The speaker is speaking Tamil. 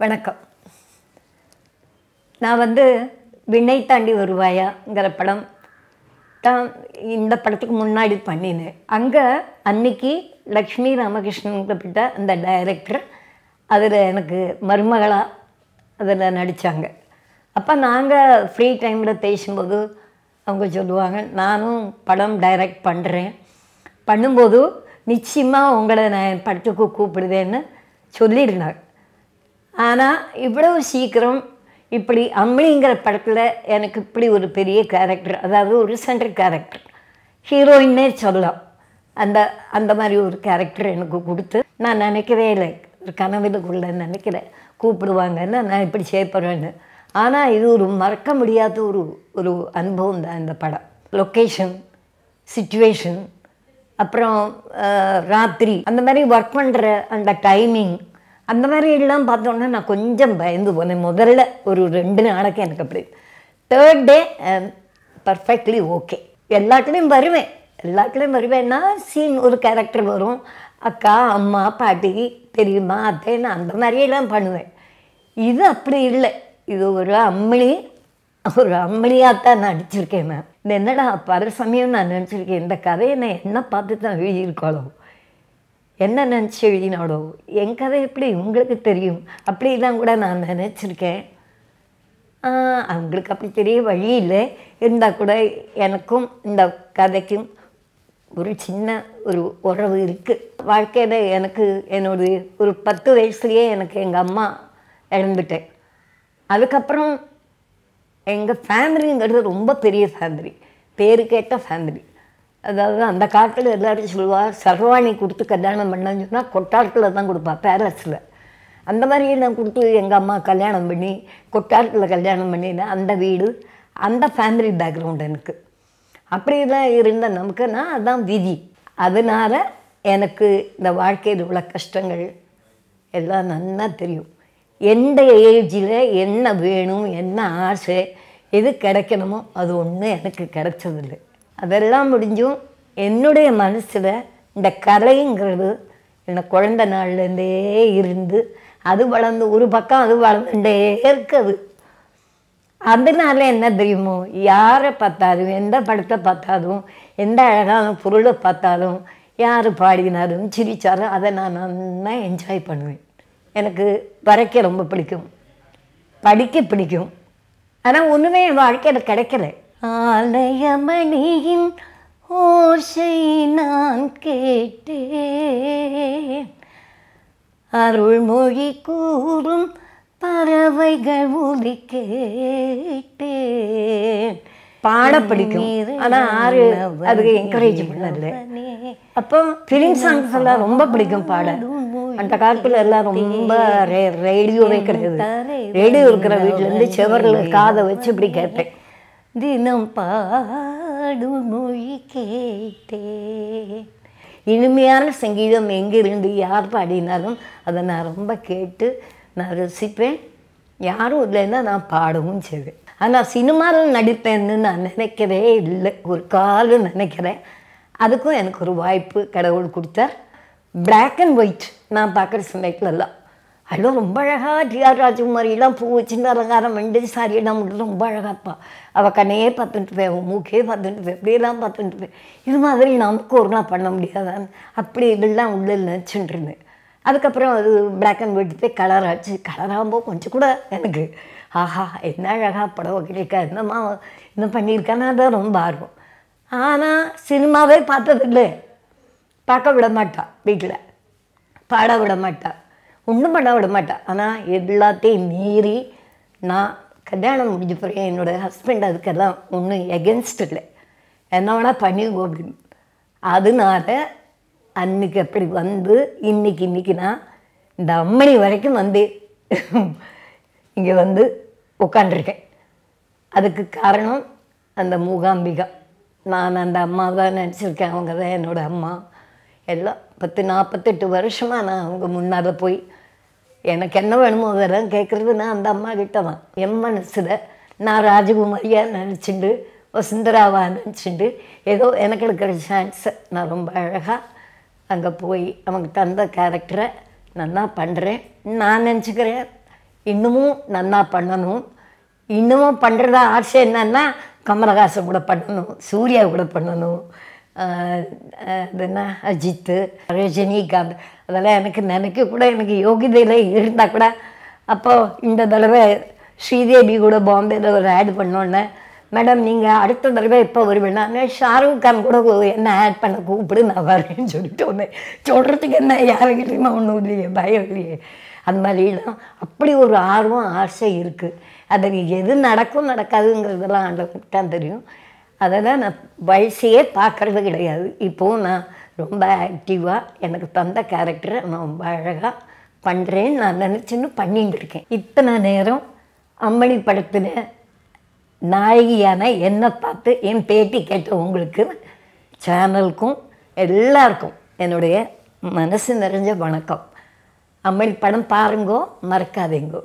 வணக்கம். நான் வந்து விண்ணை தாண்டி வருவாயாங்கிற படம் தான் இந்த படத்துக்கு முன்னாடி பண்ணினேன். அங்கே அன்னைக்கு லக்ஷ்மி ராமகிருஷ்ணன்கிட்ட அந்த டைரக்டர் அதில் எனக்கு மருமகளாக அதில் நடித்தாங்க அப்போ நாங்கள் ஃப்ரீ டைமில் பேசும்போது அவங்க சொல்லுவாங்க நானும் படம் டைரக்ட் பண்ணுறேன் பண்ணும்போது நிச்சயமாக உங்களை நான் படத்துக்கு கூப்பிடுதேன்னு சொல்லியிருந்தாங்க ஆனால் இவ்வளவு சீக்கிரம் இப்படி அம்மிங்கிற படத்தில் எனக்கு இப்படி ஒரு பெரிய கேரக்டர் அதாவது ஒரு சென்ட்ரல் கேரக்டர் ஹீரோயின்னே சொல்லலாம். அந்த அந்த மாதிரி ஒரு கேரக்டர் எனக்கு கொடுத்து நான் நினைக்கவே இல்லை. ஒரு கனவிலுக்குள்ள நினைக்கிறேன் கூப்பிடுவாங்கன்னு நான் இப்படி செய்யப்படுறேன்னு ஆனால் இது ஒரு மறக்க முடியாத ஒரு ஒரு அனுபவம் தான் இந்த படம். லொக்கேஷன் சுச்சுவேஷன் அப்புறம் ராத்திரி அந்த மாதிரி ஒர்க் பண்ணுற அந்த டைமிங் அந்த மாதிரி எல்லாம் பார்த்தோன்னா நான் கொஞ்சம் பயந்து போனேன். முதல்ல ஒரு ரெண்டு நாளைக்கு எனக்கு அப்படி. தேர்ட் டே பர்ஃபெக்ட்லி ஓகே எல்லாத்துலேயும் வருவேன். எல்லாத்துலேயும் வருவேன்னா சீன் ஒரு கேரக்டர் வரும். அக்கா அம்மா பாட்டி பெரியம்மா அத்தைன்னு அந்த மாதிரியெல்லாம் பண்ணுவேன். இது அப்படி இல்லை. இது ஒரு அம்மளி ஒரு அம்மளியாகத்தான் நான் நடிச்சிருக்கேன் மேம் என்னடா பல சமயம் நான் நினச்சிருக்கேன் இந்த கதையை நான் என்ன பார்த்து தான் எழுதியிருக்காளோ? என்ன நினச்சி எழுதினாடோ என் கதை எப்படி உங்களுக்கு தெரியும்? அப்படிலாம் கூட நான் நினச்சிருக்கேன். அவங்களுக்கு அப்படி தெரிய வழி இல்லை. இருந்தால் கூட எனக்கும் இந்த கதைக்கும் ஒரு சின்ன ஒரு உறவு இருக்குது வாழ்க்கையில் எனக்கு என்னோட ஒரு பத்து வயசுலேயே எனக்கு எங்கள் அம்மா இழந்துட்டேன் அதுக்கப்புறம் எங்கள் ஃபேமிலிங்கிறது ரொம்ப பெரிய ஃபேமிலி பேரு கேட்ட ஃபேமிலி அதாவது அந்த காலத்தில் எல்லோரும் சொல்லுவாள் சர்வாணி கொடுத்து கல்யாணம் பண்ணேன்னு சொன்னால் கொட்டாரத்தில் தான் கொடுப்பா பேரஸில் அந்த மாதிரி நான் கொடுத்து எங்கள் அம்மா கல்யாணம் பண்ணி கொட்டாரத்தில் கல்யாணம் பண்ணினேன் அந்த வீடு அந்த ஃபேமிலி பேக்ரவுண்ட் எனக்கு. அப்படி தான் இருந்த நமக்குன்னா அதான் விதி. அதனால் எனக்கு இந்த வாழ்க்கையில் உள்ள கஷ்டங்கள் எல்லாம் நல்லா தெரியும். எந்த ஏஜில் என்ன வேணும் என்ன ஆசை எது கிடைக்கணுமோ அது ஒன்றும் எனக்கு கிடைச்சதில்லை. அதெல்லாம் முடிஞ்சும் என்னுடைய மனசில் இந்த கலைங்கிறது எனக்கு குழந்த நாள்லேருந்தே இருந்து அது வளர்ந்து ஒரு பக்கம் அது வளர்ந்துட்டே இருக்குது. அதனால என்ன தெரியுமோ? யாரை பார்த்தாலும் எந்த படத்தை பார்த்தாலும் எந்த அழகான பொருளை பார்த்தாலும் யார் பாடினாலும் சிரித்தாலும் அதை நான் நல்லா என்ஜாய் பண்ணுவேன். எனக்கு வரைக்க ரொம்ப பிடிக்கும். படிக்க பிடிக்கும். ஆனால் ஒன்றுமே என் வாழ்க்கையில் கிடைக்கல. ஆலயமணியின் ஓசை நான் கேட்டேன். அருள்மொழி கூறும் பறவைகள் ஒலி கேட்டேன். பாட பிடிக்கும். ஆனால் ஆறு அதுக்கு என்கரேஜ் பண்ணல அப்போ ஃபிலிம் சாங்ஸ் எல்லாம் ரொம்ப பிடிக்கும் பாட. அந்த காலத்துல எல்லாம் ரொம்ப ரே- ரேடியோவே கிடையாது. ரேடியோ இருக்கிற வீட்டிலேருந்து செவரில் காதை வச்சு இப்படி கேட்பேன் தினம் பாடும் மொழி கேட்டேன் இனிமையான சங்கீதம் எங்கிருந்து யார் பாடினாலும் அதை நான் ரொம்ப கேட்டு நான் ரசிப்பேன். யாரும் இல்லைன்னா நான் பாடவும் செய்வேன். ஆனால் சினிமாவில் நடிப்பேன்னு நான் நினைக்கவே இல்லை. ஒரு காலம் நினைக்கிறேன். அதுக்கும் எனக்கு ஒரு வாய்ப்பு கடவுள் கொடுத்தார். பிளாக் அண்ட் ஒயிட் நான் பார்க்குற சமயத்துலலாம். அதெல்லாம் ரொம்ப அழகாக டிஆர் ராஜகுமாரியெல்லாம் பூ வச்சுட்டு அலங்காரம் பண்ணி சாரியெல்லாம் மட்டும் ரொம்ப அழகாப்பா அவள் கண்ணையே பார்த்துட்டு போய் அவள் மூக்கையே பார்த்துட்டு போய் இப்படியெல்லாம் பார்த்துட்டு போய் இது மாதிரி நமக்கு ஒரு நாள் பண்ண முடியாதான்னு அப்படி இதெல்லாம் உள்ள நினச்சிட்டு இருந்தேன். அதுக்கப்புறம் அது பிளாக் அண்ட் ஒயிட் போய் கலர் ஆச்சு. கலர் ஆகும்போது கொஞ்சம் கூட எனக்கு ஆஹா என்ன அழகாக படம் கிடைக்கா என்னம்மா இன்னும் பண்ணியிருக்கானா தான் ரொம்ப ஆர்வம். ஆனால் சினிமாவே பார்த்ததில்லை. பார்க்க விட மாட்டா வீட்டில் பாட விட மாட்டா. ஒன்றும் பண்ண விட மாட்டேன் ஆனால் எல்லாத்தையும் மீறி நான் கல்யாணம் முடிஞ்ச பிறகு என்னோடய ஹஸ்பண்ட் அதுக்கெல்லாம் ஒன்றும் எகென்ஸ்ட் இல்லை. என்ன வேணால் பண்ணிக்கோ அப்படின்னு. அதனால அன்னைக்கு அப்படி வந்து இன்னைக்கு இன்றைக்கி நான் இந்த அம்மணி வரைக்கும் வந்து இங்கே வந்து உட்காண்டிருக்கேன் அதுக்கு காரணம் அந்த மூகாம்பிகா. நான் அந்த அம்மா தான் நினச்சிருக்கேன். அவங்க தான் என்னோட அம்மா. எல்லாம் பத்து நாற்பத்தெட்டு வருஷமாக நான் அவங்க முன்னால் போய் எனக்கு என்ன வேணுமோ அதெல்லாம் கேட்குறது நான் அந்த அம்மா கிட்ட தான். என் மனசில் நான் ராஜகுமாரியாக நினச்சிண்டு வசுந்தராவா நினச்சிண்டு ஏதோ எனக்கு இருக்கிற சான்ஸை நான் ரொம்ப அழகாக அங்கே போய் அவங்க தந்த கேரக்டரை நல்லா பண்ணுறேன் நான் நினச்சிக்கிறேன் இன்னமும் நல்லா பண்ணணும். இன்னமும் பண்ணுறதா ஆசை என்னன்னா கமலஹாசன் கூட பண்ணணும் சூர்யா கூட பண்ணணும். அது என்ன அஜித்து ரஜினிகாந்த் அதெல்லாம் எனக்கு நினைக்க கூட எனக்கு யோகிதையில் இருந்தால் கூட அப்போது இந்த தடவை ஸ்ரீதேவி கூட பாம்பேல ஒரு ஆட் பண்ணோன்னே மேடம் நீங்கள் அடுத்த தடவை எப்போ வருவேன்னா ஷாருக் கான் கூட என்ன ஆட் பண்ண கூப்பிடு நான் வரேன்னு சொல்லிட்டு வந்தேன் சொல்கிறதுக்கு என்ன யாருக்கிட்டையுமே ஒன்றும் இல்லையே பயம் இல்லையே. அந்த மாதிரிலாம் அப்படி ஒரு ஆர்வம் ஆசை இருக்குது அது எது நடக்கும் நடக்காதுங்கிறதெல்லாம் ஆண்டவன் தான் தெரியும். அதெல்லாம் நான் வயசையே பார்க்கறது கிடையாது. இப்போவும் நான் ரொம்ப ஆக்டிவாக எனக்கு தந்த கேரக்டரை நான் ரொம்ப அழகாக பண்ணுறேன்னு நான் நினச்சின்னு பண்ணிட்டு இருக்கேன். இத்தனை நேரம் அம்மணி படத்தில் நாயகியான என்னை பார்த்து என் பேட்டி கேட்ட உங்களுக்கு சேனலுக்கும் எல்லாருக்கும் என்னுடைய மனசு நிறைஞ்ச வணக்கம். அம்மணி படம் பாருங்கோ மறக்காதீங்கோ.